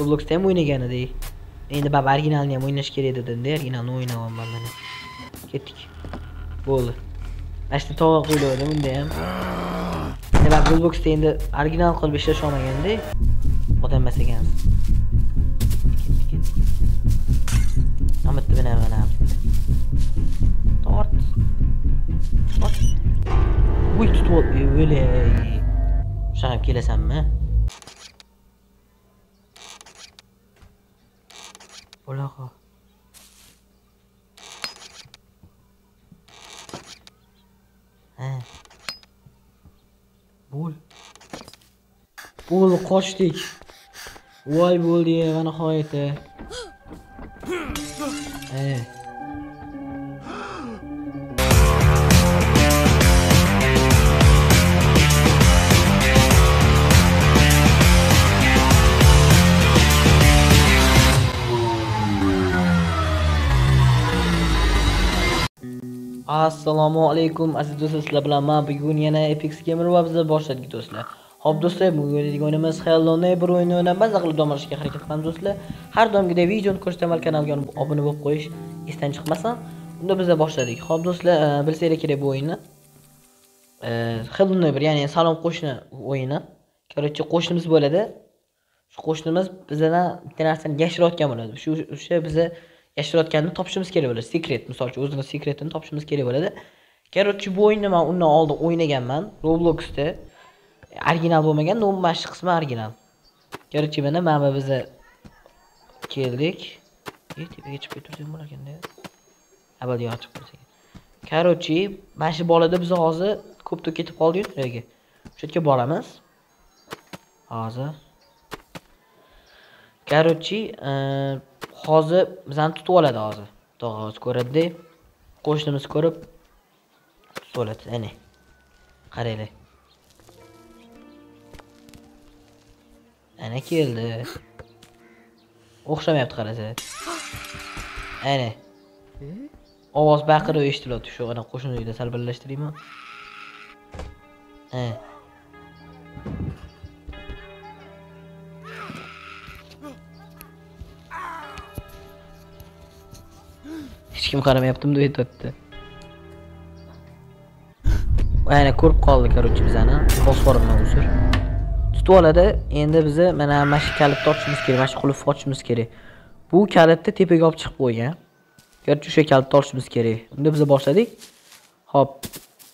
robloxda ham o'ynagan edik endi baribir originalni ham o'ynash kerak dedimda originalni o'ynayapman mana ketdik bo'ldi mana shu tog'a qo'yiladi bunda ham demak robloxda endi original qilib ishlash olmaganda odam emas ekansiz ketdik ketdik mana bitta mana mana tort tort voy tutib ol o'lay shunaqa qilib kelasanmi Olaqa. Ha. Bo'l. Bo'l qochdik. Voy bo'ldi va nihoyatda. Ha. Assalomu alaykum aziz do'stlar sizlar bilan man bugun yana apex gamer va boshladik do'stlar. Ho'p do'stlar bugun o'yinimiz hello neighbor o'yini o'ynab maza qilib dam olishga harakat qilamiz do'stlar. Har doimgidek videoni ko'rsataman kanalga obuna bo'lib qo'yish esdan chiqmasin. Unda bizlar boshladik. Ho'p do'stlar e, bilsanglar kerak bu o'yinni. E, hello neighbor ya'ni salom qo'shni o'yini. Короче qo'shnimiz bo'ladi. Shu qo'shnimiz bizdan bitta narsani yashirayotgan bo'ladi. Shu o'sha biza yashirayotganini topishimiz kerak bo'ladi. Sekret misol uchun o'zini sekretini topishimiz kerak bo'ladi. Короче bu o'yinni man undan oldin o'ynaganman. Robloxda original bo'lmagan но mana shu qismi original. Короче mana mana bu biza keldik. E tepaga chiqib ketursak bo'larkanda avval yoqqa chiqib qolsak. Короче mana shu bolada biz hozir ko'p ketib qoldiku tuyaga o'sha yerga boramiz. Hozir. Короче hozir bizani tutib oladi hozir. Xudo xohlasa ko'radida qo'shnimiz ko'rib tutib oladi ana qaranglar. Ana keldi. O'xshamayapti qarasa ana ovoz baqirib eshitilyapti shu ana qo'shni uyda sal birlashtiraymi ha hech kim qaramayaptimi deb aytyapti. Mana ko'rib qoldi короче bizani fosforimdan uzr. Tutib oladi endi biza mana mana shu kalitni ochishimiz kerak mana shu qulfni ochishimiz kerak. Bu kalitni tepaga olib chiqib qo'ygan. Короче o'sha kalitni ochishimiz kerak. Unda biza boshladik. Hop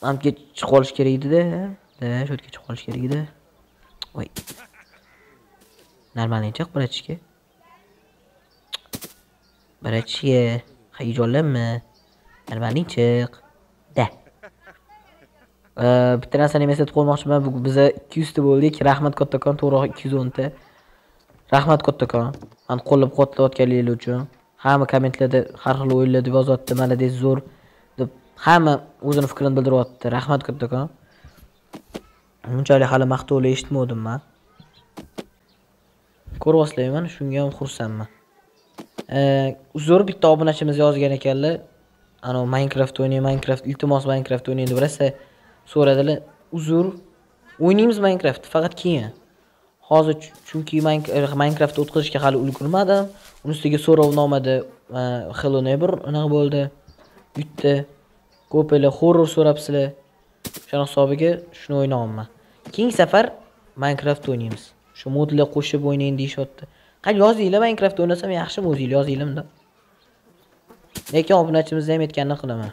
anaqaga chiqib olish kerak edida. Da shu yerga chiqib olish kerak edi. Voy. Нормальный chiq братишка братишка hayajonlanma nормальный chiq. Da. Bitta narsani ham eslatib qo'ymoqchiman. Biza ikki yuzta bo'ldik. Rahmat kattakon to'g'ri ikki yuz o'nta. Rahmat kattakon mani qo'llab quvvatlayotganligingiz uchun. Hamma kommentlarda har xil o'yinlar deb yozyapti молодец zo'r deb hamma o'zini fikrini bildiryapti rahmat kattakon bunchalik hali maqtovlar eshitmadim man ko'ryapsizlarmi? Mana shunga ham xursandman. Uzr bitta obunachimiz yozgan ekanlar. Anavi minecraft o'ynay minecraft iltimos minecraft o'ynang deb rosa so'radilar uzr o'ynaymiz minecraft faqat keyin. Hozir chunki er, minecraft o'tkazishga hali ulgurmadim. Uni ustiga so'rovnomada e, hello neighbor unaqa bo'ldi. Bitta. Ko'pilar horror so'rabsizlar. O'shani hisobiga shuni o'ynayapman. Keyingi safar minecraft o'ynaymiz. Shu modlar qo'shib o'ynang deyishyapti. Qani yozinglar minecraft o'ynasam yaxshimi o'zinglar yozinglarmi lekin obunachimizni ham aytganini qilaman.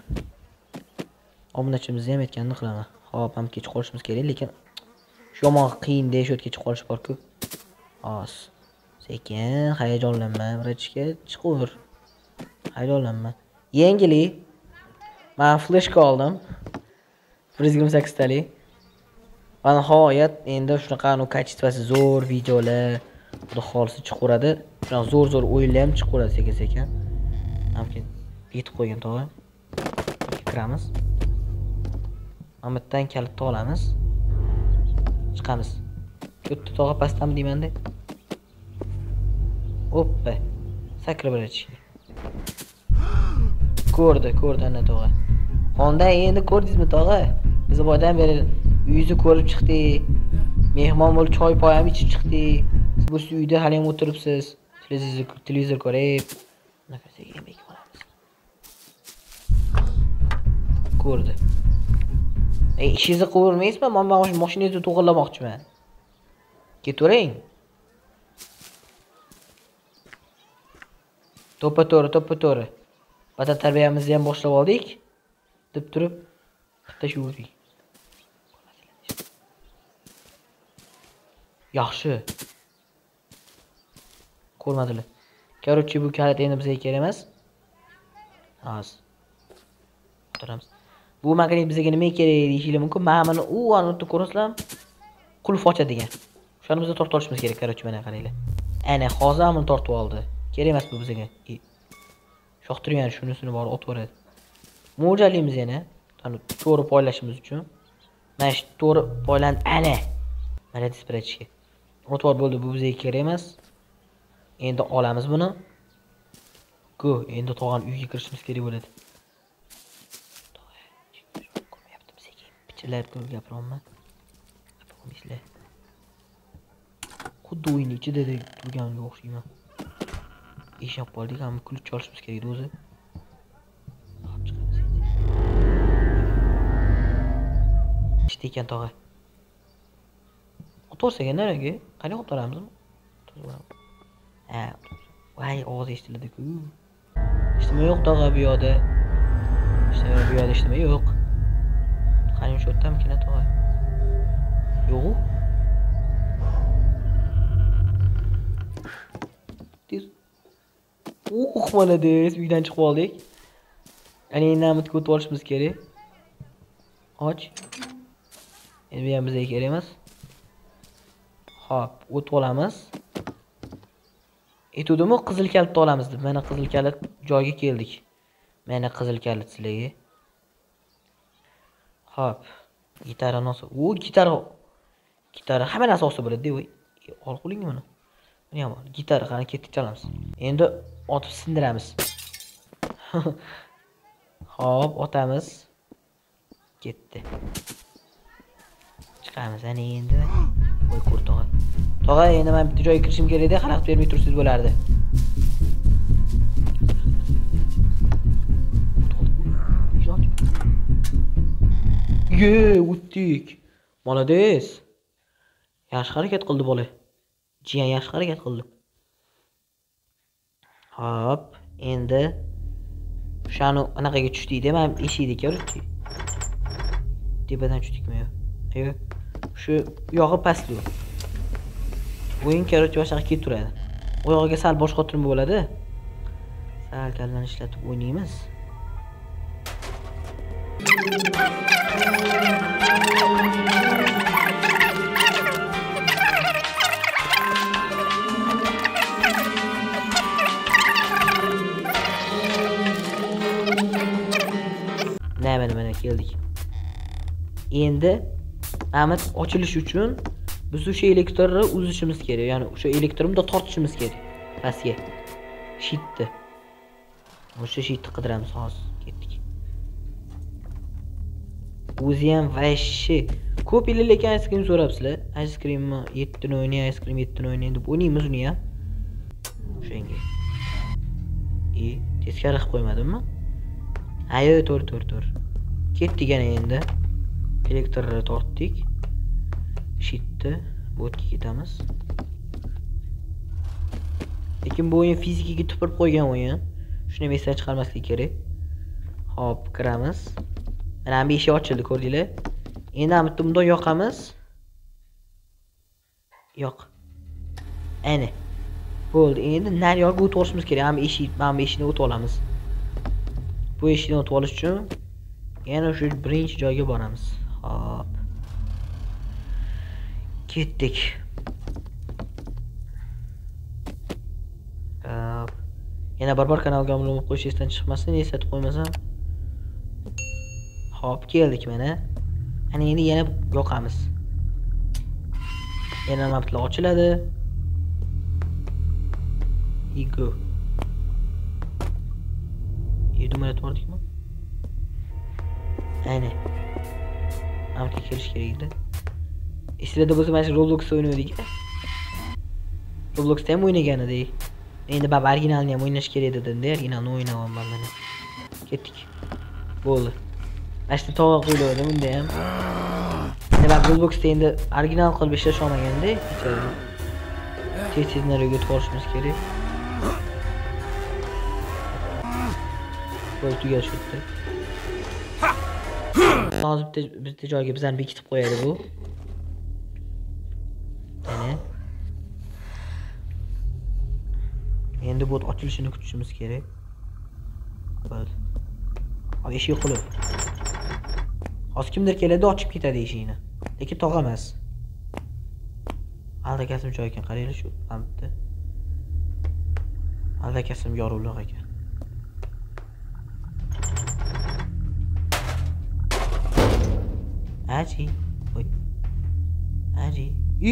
Obunachimizni ham aytganini qilaman. Hop ham kech qolishimiz kerak lekin shu yomon qiyin shu yerga chiqib qolish borku. Oz sekin hayajonlanma vrachga chiqaver hayajonlanma yangilik man fleshka oldim. Bir yuz yigirma sakkiztalik va nihoyat endi shunaqa kачествоsi zo'r videolar. Xudo xohlasa chiqaveradi shunaqa zo'r zo'r o'yinlar ham chiqaveradi sekin sekin. Yetib qo'ygan tog'a? Kiramiz. Mana bu yerdan kalitni olamiz. Chiqamiz. Bitta tog'a pastdami deymanda oppa. Sakrab biratishga ko'rdi ko'rdi ana tog'a. Xonda endi ko'rdingizmi tog'a? Biz boydan beri uyingizni ko'rib chiqdik. Mehmon bo'lib choy poy ham ichib chiqdik. Bu uyda hali ham o'tiribsiz. Televizor televizor ko'rib e, ko'rdi. Ey ishingizni qilavermaysizmi man mana mashinangizni to'g'irlamoqchiman. Ketavering to'ppa to'g'ri to'ppa to'g'ri. Vatan tarbiyamizni ham boshlab oldik. Deb turib bitta shu yaxshi. Ko'rmadilar. Короче bu kalit endi bizga kerak emas. Hozir o'tiramiz bu magnit bizga nima kerak deyishinglar mumkin? Mana buni u yerda ko'rasizlar qulf ochadigan o'shani biza tortib olishimiz kerak короче mana qaranglar. Ana hozir buni tortib oldi. Kerak emas bu bizga. Shoqtirib yana shunisini borib otib yuboradi. Mo'ljallaymiz yana. To'g'ri poylashimiz uchun. Mana shu to'g'ri poylandi ana! Mana dispetchga o'tib bo'ldi bu bizga kerak emas. Endi olamiz buni. Ku endi tog'an uyga kirishimiz kerak bo'ladi. Ko'rmayaptimi sekin. Pichirlab gapiryapman ko'rmaysizlar xuddi o'yinni ichida turganga o'xshayman. Eshik qoldik ham ключ olishimiz kerak edi o'zi. Ishda ekan tog'a. O'tirsak nariga qanday olib boramizmi ha ovoz eshitiladi-ku ishtima yo'q tog'a bu yoqda ishtima bu yoqda ishtima yo'q qani shu yerdamikin tog'a yo'q uh молодец uydan chiqib oldik ana endi namitga o'tib olishimiz kerak och endi bu ham bizga kerak emas Xo'p, o'tib olamiz. Aytuvdimi qizil kalitni olamiz deb. Mana qizil kalit joyiga keldik. Mana qizil kalit sizlarga. Xo'p, gitara nosi. U gitara gitara hamma narsa olsa bo'ladi-da, voy. Ol qo'ling buni. Buni ham ol. Gitara qani ketdik chalamiz. Endi otib sindiramiz. Xo'p, otamiz. Ketdi. Chiqamiz ana endi. Voy ko'r tog'a. Endi men bitta joyga kirishim kerak edi, xalaqit bermay tursangiz bo'lardi. Ye, o'tdik. Молодец. Yaxshi harakat qildi bola. Jiyan yaxshi harakat qildi. Hop, endi o'shani anaqaga tushdikda, men eshikni ko'rdik. Tepadan tushdikmi yo? Yo'q. shu yog'i pastli o'yin короче boshqa turadi. Oyog'iga sal bosh qotirma bo'ladi. Sal kallani ishlatib o'ynaymiz. Mana mana keldik. Endi amit ochilish uchun biz o'sha elektrni uzishimiz kerak ya'ni o'sha elektrni tortishimiz kerak. Pastga. Shitni. O'sha shitni qidiramiz hozir ketdik. O'zi ham вообще ko'p yillar lekin ice cream so'rabsizlar. Ice creamni yettini o'ynay ice cream yettini o'ynay deb o'ynaymiz uni ham? O'shanga. E teskari qilib qo'ymadimmi? Ha yo'q to'g'ri to'g'ri to'g'ri ketdik yana endi. Elektrni tortdik. Shitni bo'tga ketamiz. Lekin bu o'yin fizikaga tupurib qo'ygan o'yin. Shuni esdan chiqarmaslik kerak. Hop kiramiz. Mana bu eshik ochildi ko'rdinglar. Endi bitta bundoq yoqamiz. Yoq. Ana bo'ldi. Endi nariyog'iga o'tib olishimiz kerak. Ham eshik mana bu eshikni o'tib olamiz. Bu eshikni o'tib olish uchun yana shu birinchi joyga boramiz. Hop. Ketdik. Hop. Yana bir bor kanalga obuna bo'lib qo'yish esdan chiqmasin, eslatib qo'ymasam. Hop, keldik mana. Ana endi yana yoqamiz. Yana maplar ochiladi. Igo. Yedumlar bordikmi? Ayni. Amtga kelish kerak edi. Esinglarda bo'lsa mana shu Roblox o'ynadik. robloxda ham o'ynagan edik endi baribir originalni ham o'ynash kerak dedimda originalni o'ynayapman mana ketdik bo'ldi mana shu tog'a qo'yiladi bunda ham demak robloxda endi original qilib ishlash olmaganda tez tez naryoga o'tib olishimiz kerak bo'ldi tugash bitta hozir bitta bitta joyga bizlarni bekitib qo'yadi bu endi bu ochilishini kutishimiz kerak. Bo'ldi eshik qulf hozir kimdir keladi ochib ketadi eshikni. Lekin tog'a emas. Aldakasim joy ekan qaranglar shu mana bitta aldakasim yorug'liq ekan. Aji voy aji. I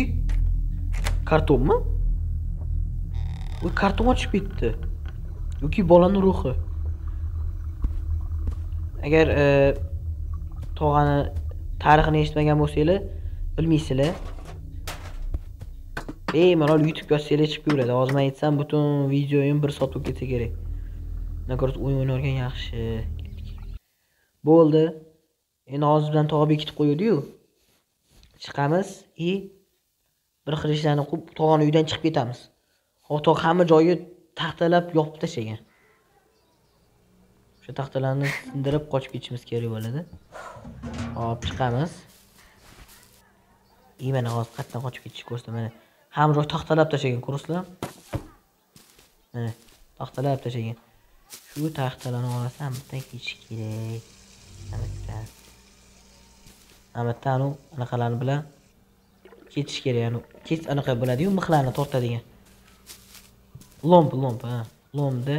kartonmi? U karton ochib ketdi. Yoki bolani ruhi. Agar e, tog'ani tarixini eshitmagan bo'lsanglar bilmaysizlar. Bemalol youtubega yozsanglar chiqib yuradi. Hozir man aytsam butun videoyim bir soat bo'lib ketsa kerak. Undan ko'ra o'yin o'ynayotgan yaxshi. Bo'ldi. Endi hozir bilan tog'a bekitib qo'yuvdiyu. Chiqamiz и bir xil ishlarni qilib tog'ani uydan chiqib ketamiz. Otoq hamma joyi taxtalab yopib tashlagan o'sha taxtalarni sindirib qochib ketishimiz kerak bo'ladi. Hop chiqamiz. И mana hozir qayerdan qochib ketishni ko'rsatdim mana. Hamma joy taxtalab tashlagan ko'rasizlar? Mana taxtalab tashlagan. Shu taxtalarni orasidan bitta ketish kerak. Mana bitta mana bitta anavi anaqalarni bilan ketish kerak anavi anaqa bo'ladiyu mixlarni tortadigan. Lomb lomb ha. Lombni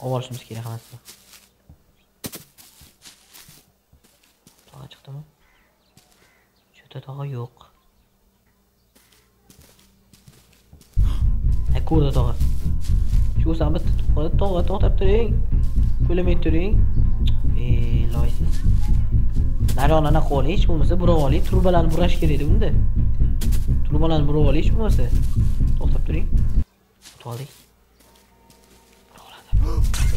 olib olishimiz kerak hammasini tog'a chiqdimi? Shu yerda tog'a yo'q. Ko'rdi tog'a. Shu o'san bitta tog'a tog'a to'xtab turing. Kulamay turing. Loysiz. Naryoqni anaqa hech bo'lmasa burab oling trubalarni burash kerak edi bunda. Trubalarni burab oling hech bo'lmasa. To'xtab turing. O'tib oldik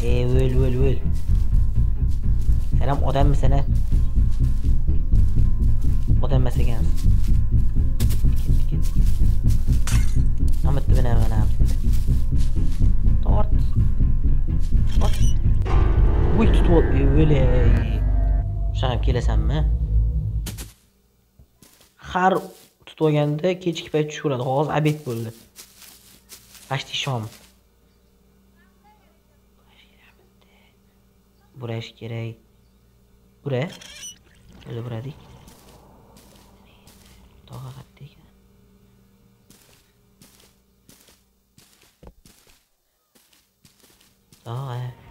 ey o'l o'l o'l sen ham odammisan a odam emas ekansiz ketdik ketdik mana bitta mana mana tort tort Uy, tutib ol ey o'lay kelasanmi har tutib olganda kechki payt tushaveradi hozir obed bo'ldi почти shom burash kerak bura o'zi buradik tog'a qayerda ekan tog'a uy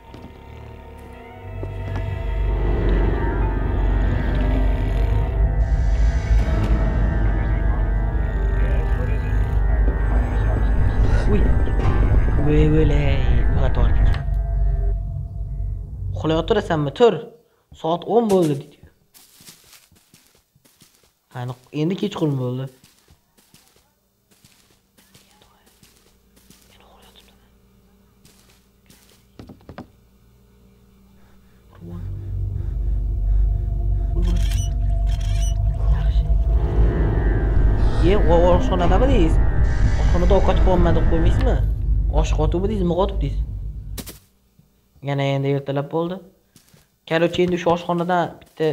uxlayotirasanmi tur. Soat o'n bo'ldi deydi ani endi kechqurun bo'ldi. Ye oshxonadami deysiz oshxonada ovqat qilyapman deb qo'ymaysizmi osh qotuvmi deysiz nima deysiz yana endi ertalab bo'ldi. Короче endi shu oshxonadan bitta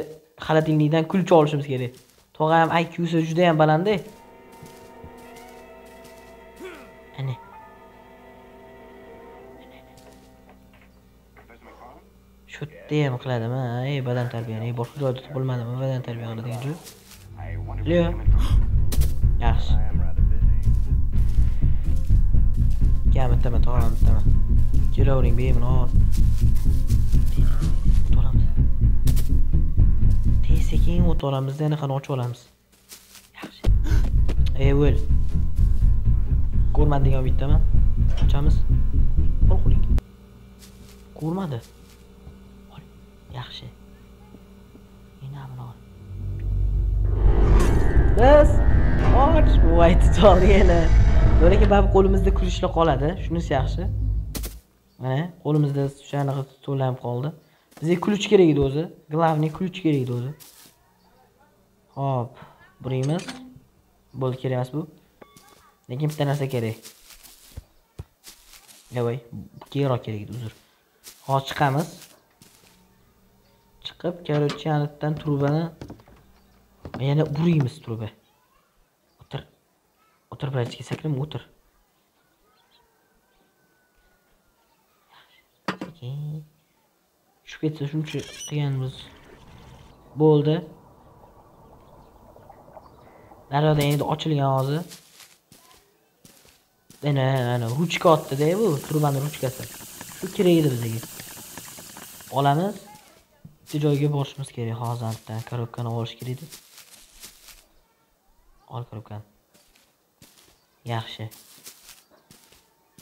xalatinglikdan kulcha olishimiz kerak. Tog'a ham IQsi juda ham balandda ana. Shu yerda ham qiladimi? Ey badan tarbiyani ey boshqa joyda bo'lmadimi? Badan tarbiya qiladigan joy. Yo'q yaxshi. Kam bittaman tog'a bittaman. Kelavering bemalol. Keyin sekin o't olamizda anaqani ochib olamiz yaxshi ey o'l ko'rmadigan umiddaman ochamiz ol qo'ling ko'rmadi ol yaxshi mana buni ol biz och voy tutoldi yana lekin baribir qo'limizda kulishlar qoladi shunisi yaxshi mana qo'limizda o'shanaqa to'lanib qoldi bizga ключ kerak edi o'zi. Главный ключ kerak edi o'zi. Hop buraymiz. Bo'ldi kerak emas bu. Lekin bitta narsa kerak. Voy keyinroq kerak edi uzr. Hozir chiqamiz. Chiqib короче anadan trubani yana buraymiz truba. O'tir. O'tir birazga sakrama o'tir. Sekin tushib ketsa shuncha qilganmiz bo'ldi. Naryoqda endi ochilgan hozir mana mana ruchka otdida bu turbani ruchkasi. Shu kerak edi bizga. Olamiz bitta joyga borishimiz kerak hozir anadan korobkani olish kerak edi. Ol korobkani yaxshi.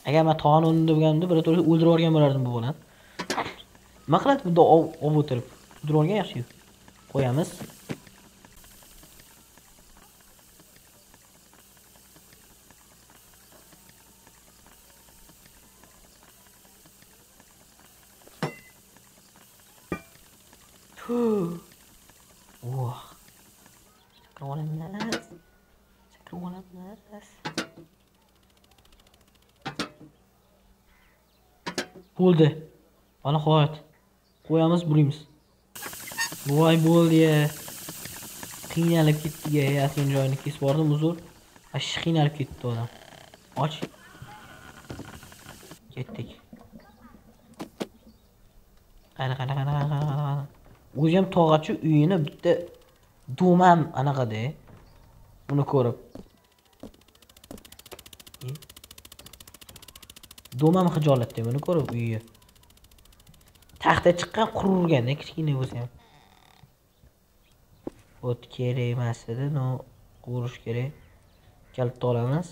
Agar man tog'ani o'rnida bo'lganimda birato'la o'ldirib yuborgan bo'lardim bu bolani nima qiladi bunda olib o'tirib o'ldirib yuborgan yaxshiyu qo'yamiz Puh. Oh. Sakrab olamiz. Sakrab olamiz. Bo'ldi. Mana nihoyat. Qo'yamiz, buraymiz. Voy bo'ldi. Qiynalib ketdi-ya. yasin joyini kesib bordim, uzr. Ash qiynalib ketdi odam. Och. Ketdik. Qara, qara, qara, qara, qara, qara. O'zi ham tog'achi uyini bitta do'mam anaqada. Uni ko'rib. Do'mam hijolatda buni ko'rib uyi. Taxta chiqqan qurilgan, kichkina bo'lsa ham. O't kerak emas edi, no qurish kerak. Kalitni olamiz.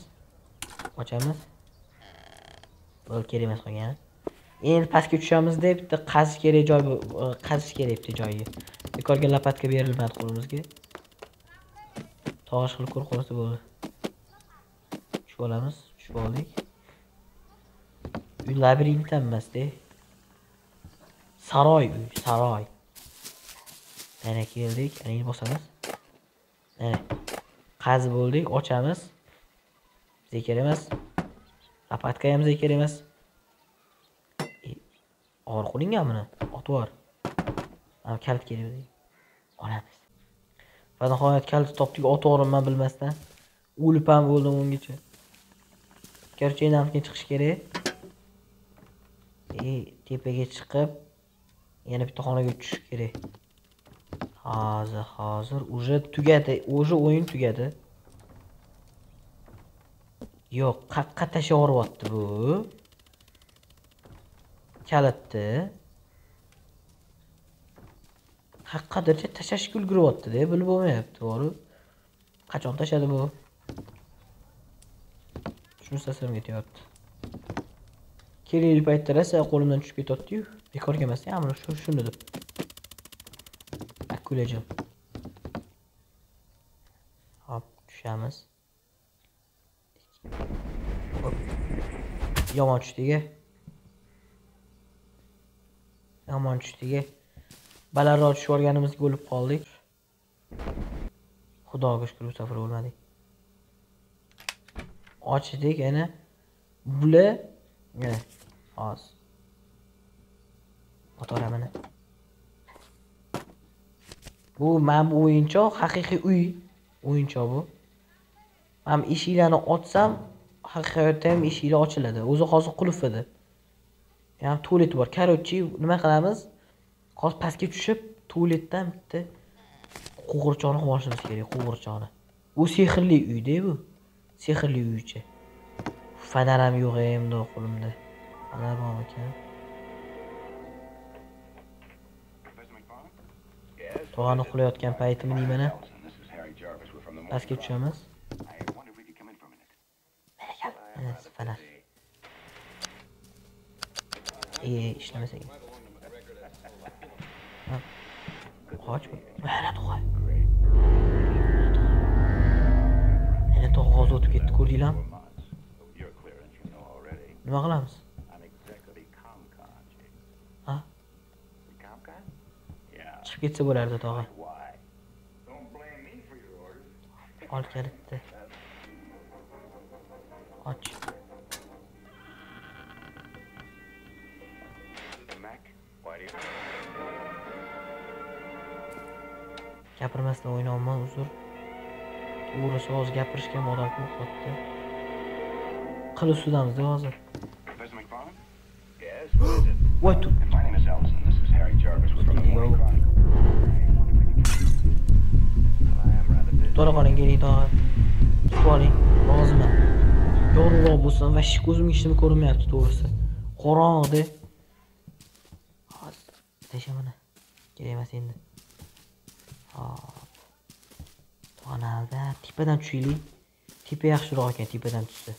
Ochamiz. Bo'l kerak emas qolgan. Endi pastga tushamizda bitta qazish kerak joy e, qazish kerak bitta joyi. Bekorga lopatka berilmadi qo'limizga. tog'ish qilib ko'r qolsa bo'ldi. Tushib olamiz, tushib oldik. Uy labirint emasda. Saroy uy, saroy. Mana keldik, ana bosamiz. Mana. Qazib bo'ldik, ochamiz. Bizga kerak emas. Lapatka ham bizga kerak emas. og'ir qo'lingan buni otib yubor mana kalit kerak edi olamiz va nihoyat kalit topdik otib yuboribman bilmasdan o'lib ham bo'ldim ungacha короче endi chiqish kerak и tepaga chiqib yana bitta xonaga tushish kerak. Hozir hozir уже tugadi уже o'yin tugadi. Yo'q qayerqa tashlab yuboryapti bu. Kalitni qayerqadircha tashlashga ulguryaptida bilib bo'lmayapti to'g'ri qachon tashladi bu? Shu esimga ketyapti. Kerakli paytda rosa qo'limdan tushib ketyaptiyu bekorga emas mana shu shuni deb. Akulajon. Hop tushamiz. Yomon tushdik yomon tushdik balandroq tushib yuborganimizga o'lib qoldik xudoga shukur bu safar o'lmadik ochdik yana bular mana hozir otaram mana bu mam o'yinchoq haqiqiy uy o'yinchoq bu Mam eshiklarni ochsam haqiqiy hayotda ham eshiklar ochiladi. O'zi hozir qulf edi. Ya'ni tualet bor. Karochi, nima qilamiz? Hozir pastga tushib tualetdan bitta qo'g'irchoqni qilib olishimiz kerak qo'g'irchoqni u sehrli uyda bu sehrli uycha fanaram ham yo'q endi qo'limda fanar bormi ekan tog'ani qulayotgan deyman mana pastga tushamiz fanar e işlemese gibi. Ha. Ağaç mı? Hozir o'tib ketdi ko'rdinglarmi? Nima qilamiz? Ha? Chiqib ketsa bo'lardi tog'a. Ol kalitni och. Gapirmasdan o'ynayapman uzr. To'g'risi hozir gapirishga ham odam yo'qotdi qil ustidamizda hozir what? Tu And my name is Ellison. This is Harry Jarvis. From the. Morning Chronicle. To'g'ri qoling keling tog'a tutib oling yorug'roq bo'lsin va hech ko'zimga hech nima ko'rinmayapti to'g'risi. Qorong'ida hozir tasha mana. Kerak emas endi. Hop tonalda tepadan tushaylik tepa yaxshiroq ekan tepadan tushsa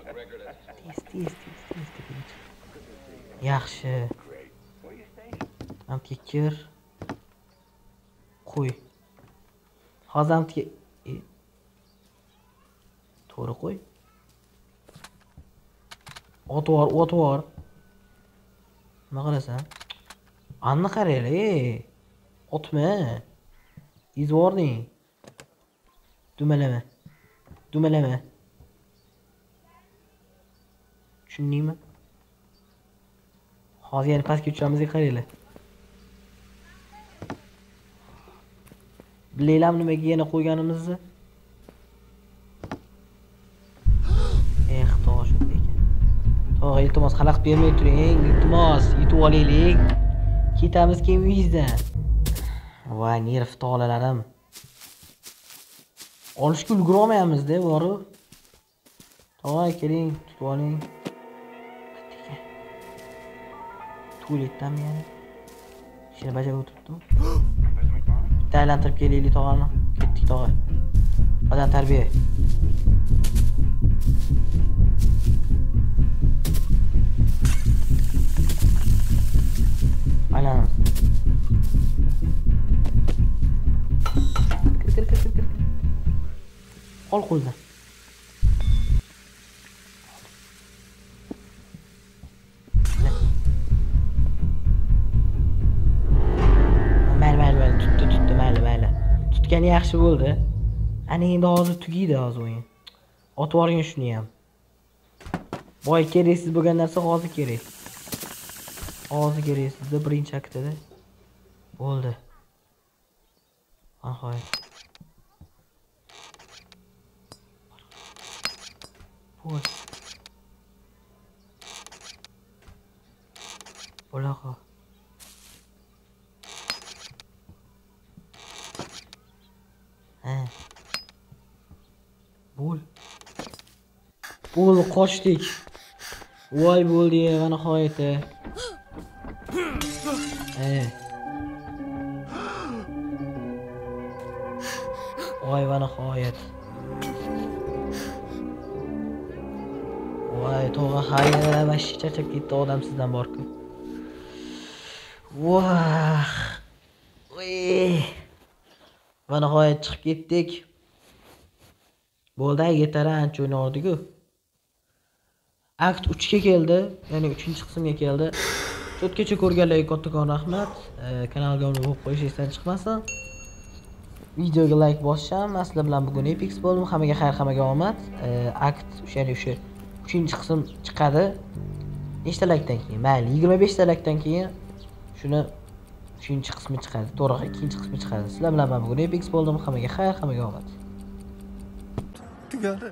McGregor. That's tez tez tez tez tepaga chiq yaxshi amtga kir qo'y hozir amtga e, to'g'ri qo'y otib yubor nima qilasan anni qaranglar ey otma ezib yubording dumalama dumalama tushundingmi? Hozir yana pastga tushamiz qaranglar bilinglarmi nimaga yana qo'yganimizni? Eh tog'a shunday ekan. Tog'a iltimos xalaqit bermay turing iltimos yutib olaylik. Ketamiz keyin uyingizdan. Voy nerv tolalarim olishga ulgurolmayapmizda borib tog'a keling tutib oling. Tualetdanmi yana ishini bajarib o'tiribdimi bitta aylantirib kelaylik tog'ani. Ketdik tog'a badan tarbiya. Aylanamiz. Ol qo'ldan mayli mayli mayli. Tutdi tutdi. Mayli mayli. Tutgani yaxshi bo'ldi. Ana endi hozir tugaydi hozir o'yin. Otib yuborgin shuni ham. Boy keraksiz bo'lgan narsa hozir kerak. Hozir kerak sizda birinchi aktida. Bo'ldi. Nihoyat. Ой. Бляха. ha bo'l Бул qochdik voy bo'ldi va nihoyatda Э. voy va nihoyat voy tog'a hayra вообще charchab ketdi odam sizdan borku vah Voy. va nihoyat chiqib ketdik. Bo'ldi yetar ancha o'ynardiku akt uchga keldi ya'ni uchinchi qismga keldi. To'rtgacha ko'rganlarga kattakon rahmat. E, kanalga obuna bo'lib qo'yish esdan chiqmasin. Videoga layk bosish ham man bilan bugun epix bo'ldim. Hammaga xayr hammaga omad. E, akt o'sha ya'ni o'sha uchinchi qism chiqadi. Nechtalakdan keyin? Mayli yigirma beshtalakdan keyin shuni uchinchi qismi chiqadi. To'g'ri ikkinchi qismi chiqadi. Sizlar bilan man bugun epix bo'ldim. Hammaga xayr hammaga omad. Tugadi.